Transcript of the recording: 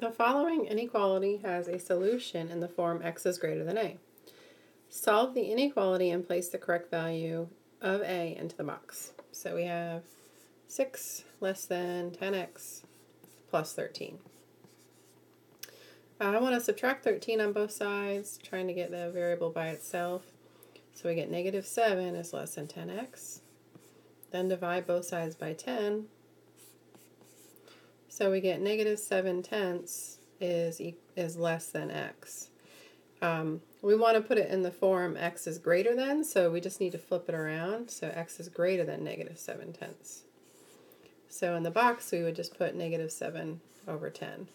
The following inequality has a solution in the form x is greater than a. Solve the inequality and place the correct value of a into the box. So we have 6 less than 10x plus 13. Uh, I want to subtract 13 on both sides, trying to get the variable by itself. So we get negative 7 is less than 10x. Then divide both sides by 10 so we get negative 7 tenths is, is less than x. Um, we want to put it in the form x is greater than, so we just need to flip it around. So x is greater than negative 7 tenths. So in the box, we would just put negative 7 over 10.